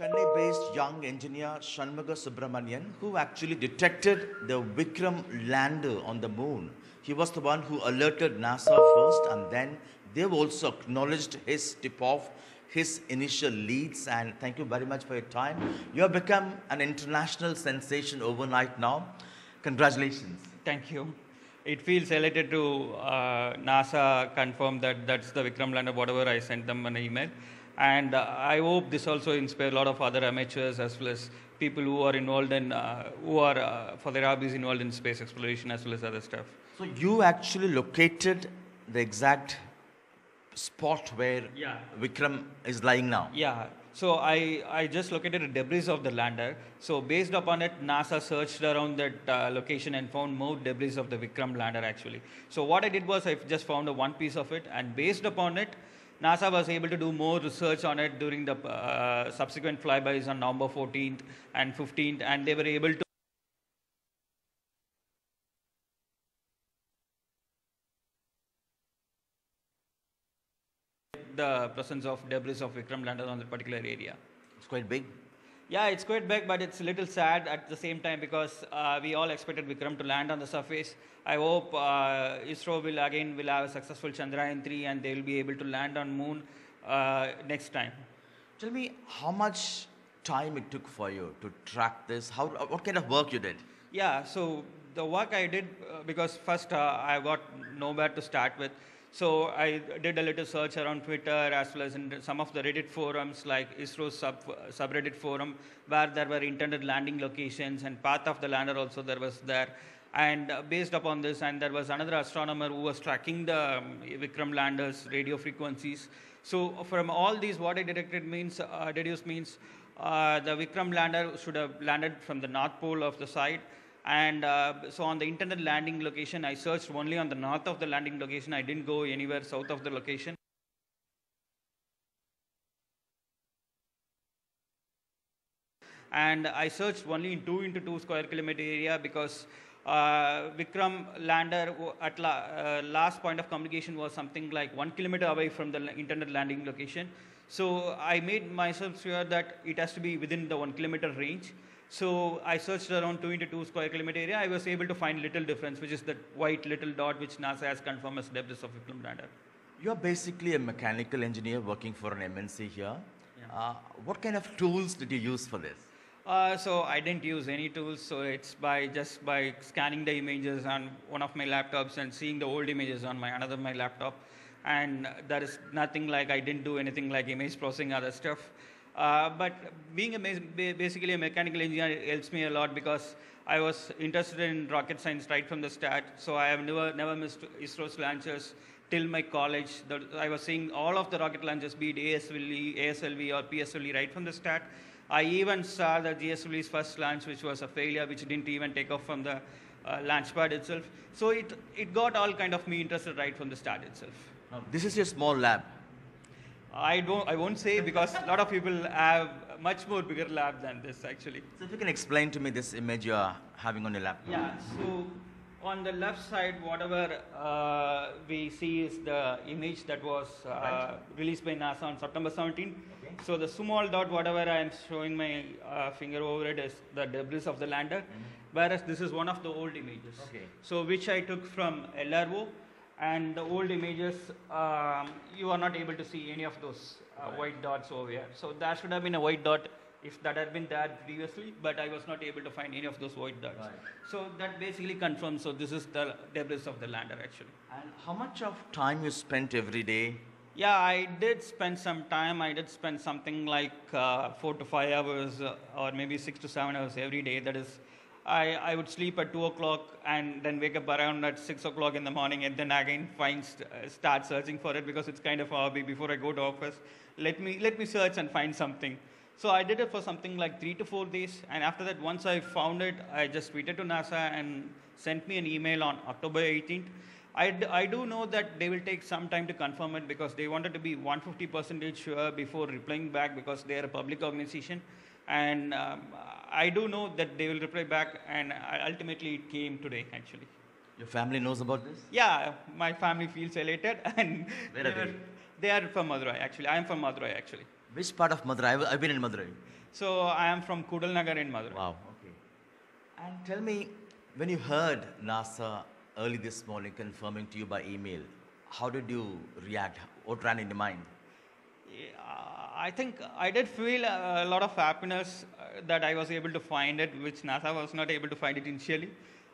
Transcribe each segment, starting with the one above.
Chennai based young engineer Shanmuga Subramanian, who actually detected the Vikram lander on the moon. He was the one who alerted NASA first, and then they've also acknowledged his tip off, his initial leads. And thank you very much for your time. You have become an international sensation overnight now. Congratulations. Thank you. It feels elated to uh, NASA confirm that that's the Vikram lander, whatever I sent them an email. And uh, I hope this also inspire a lot of other amateurs as well as people who are involved in, uh, who are uh, for their hobbies involved in space exploration as well as other stuff. So you actually located the exact spot where Yeah. Vikram is lying now. Yeah. So I, I just located the debris of the lander. So based upon it, NASA searched around that uh, location and found more debris of the Vikram lander actually. So what I did was I just found a one piece of it, and based upon it, NASA was able to do more research on it during the uh, subsequent flybys on November 14th and 15th, and they were able to. The presence of debris of Vikram lander on that particular area. It's quite big. Yeah, it's quite big, but it's a little sad at the same time because uh, we all expected Vikram to land on the surface. I hope uh, ISRO will again will have a successful Chandrayaan 3 and they will be able to land on moon uh, next time. Tell me how much time it took for you to track this. How what kind of work you did? Yeah, so the work I did uh, because first uh, I got nowhere to start with. So I did a little search around Twitter as well as in some of the Reddit forums like ISRO sub subreddit forum where there were intended landing locations and path of the lander also there was there. And uh, based upon this, and there was another astronomer who was tracking the um, Vikram lander's radio frequencies. So from all these, what I detected means uh, deduced means uh, the Vikram lander should have landed from the north pole of the site and uh, so on the intended landing location, I searched only on the north of the landing location. I didn't go anywhere south of the location. And I searched only in 2 into 2 square kilometer area because uh, Vikram lander at la- uh, last point of communication was something like 1 kilometer away from the intended landing location. So I made myself sure that it has to be within the 1 kilometer range. So I searched around 2 into 2 square kilometer area. I was able to find little difference, which is that white little dot which NASA has confirmed as debris of Vikram lander. You're basically a mechanical engineer working for an MNC here. Uh, what kind of tools did you use for this? Uh, so I didn't use any tools. So it's by just by scanning the images on one of my laptops and seeing the old images on my another my laptop. And there is nothing like I didn't do anything like image processing other stuff. Uh, but being a basically a mechanical engineer helps me a lot because I was interested in rocket science right from the start. So I have never never missed ISRO's launches till my college. The, I was seeing all of the rocket launches, be it ASLV, ASLV or PSLV right from the start. I even saw the GSLV's first launch, which was a failure, which didn't even take off from the uh, launch pad itself. So it, it got all kind of me interested right from the start itself. This is your small lab. I don't, I won't say because a lot of people have much more bigger lab than this actually. So if you can explain to me this image you are having on your lap. Yeah, so on the left side, whatever uh, we see is the image that was uh, Right. released by NASA on September 17. Okay. So the small dot, whatever I am showing my uh, finger over it, is the debris of the lander, whereas this is one of the old images. Okay. So which I took from LRO, and the old images, um, you are not able to see any of those uh, Right. white dots over here. So that should have been a white dot if that had been there previously, but I was not able to find any of those white dots. Right. So that basically confirms. So this is the debris of the lander actually. And how much of time you spent every day? Yeah, I did spend some time. I did spend something like uh, four to five hours, uh, or maybe six to seven hours every day. That is, I, I would sleep at two o'clock and then wake up around at six o'clock in the morning, and then again find uh, start searching for it because it's kind of a hobby. Before I go to office, let me let me search and find something. So I did it for something like three to four days, and after that, once I found it, I just tweeted to NASA and sent me an email on October 18th. I, d- I do know that they will take some time to confirm it because they wanted to be 150% sure before replying back because they are a public organization. And um, I do know that they will reply back, and I- ultimately it came today actually. Your family knows about this? Yeah, my family feels elated, and Where are they? They are from Madurai actually. I am from Madurai actually. Which part of Madurai? I've- I've been in Madurai. So I am from Kudal Nagar in Madurai. Wow. Okay. And tell me, when you heard NASA early this morning confirming to you by email, how did you react? What ran in your mind? Yeah, I think I did feel a lot of happiness uh, that I was able to find it, which NASA was not able to find it initially.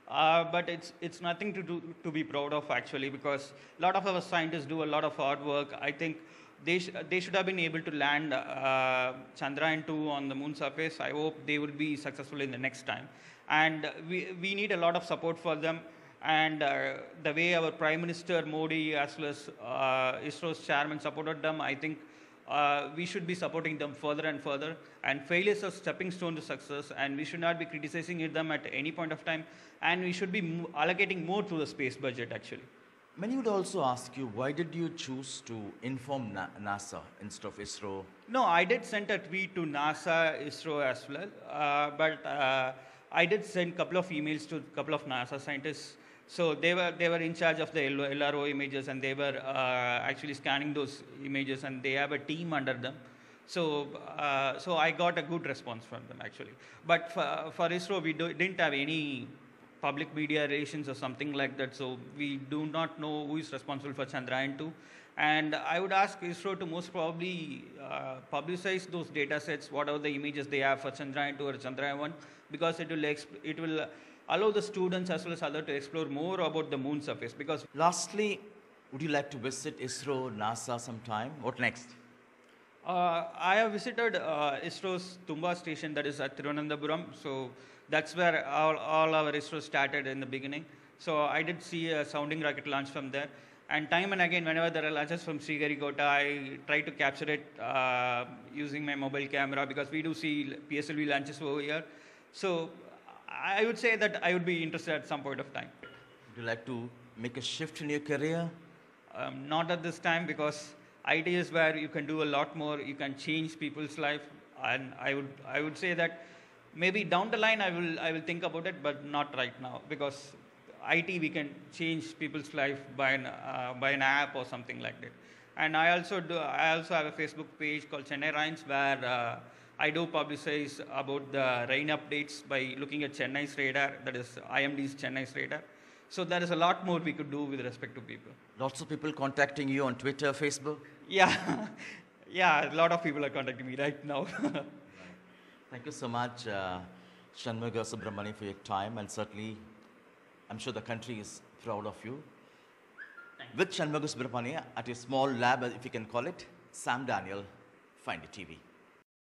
Uh, but it's it's nothing to do to be proud of actually because a lot of our scientists do a lot of hard work. I think they sh- they should have been able to land uh, Chandrayaan 2 on the moon surface. I hope they will be successful in the next time, and we we need a lot of support for them. And uh, the way our Prime Minister Modi as well as uh, ISRO's chairman supported them, I think uh, we should be supporting them further and further. And failures are stepping stone to success, and we should not be criticizing them at any point of time. And we should be allocating more to the space budget, actually. Many would also ask you, why did you choose to inform Na- NASA instead of ISRO? No, I did send a tweet to NASA, ISRO as well, uh, but uh, I did send a couple of emails to a couple of NASA scientists. So they were they were in charge of the LRO images, and they were uh, actually scanning those images, and they have a team under them. So uh, so I got a good response from them actually. But for, for ISRO, we do, didn't have any public media relations or something like that. So we do not know who is responsible for Chandrayaan 2. And I would ask ISRO to most probably uh, publicize those data sets, whatever the images they have for Chandrayaan 2 or Chandrayaan 1, because it will, it will allow the students as well as others to explore more about the moon surface. Because Lastly, would you like to visit ISRO, NASA sometime? What next? Uh, I have visited uh, ISRO's Thumba station that is at Thiruvananthapuram. So that's where all, all our ISRO started in the beginning. So I did see a sounding rocket launch from there. And time and again, whenever there are launches from Sriharikota, I try to capture it uh, using my mobile camera because we do see PSLV launches over here. So I would say that I would be interested at some point of time. Would you like to make a shift in your career? Um, not at this time because IT is where you can do a lot more. You can change people's life, and I would I would say that maybe down the line I will I will think about it, but not right now because IT we can change people's life by an uh, by an app or something like that. And I also do I also have a Facebook page called Chennai Rains where uh, I do publicize about the rain updates by looking at Chennai's radar, that is IMD's Chennai's radar. So there is a lot more we could do with respect to people. Lots of people contacting you on Twitter, Facebook. Yeah, yeah, a lot of people are contacting me right now. Thank you so much, uh, Shanmuga Subramani, for your time, and certainly, I'm sure the country is proud of you. With Shanmuga Subramani at your small lab, if you can call it, Sam Daniel, NDTV.